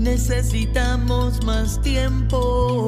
necesitamos más tiempo.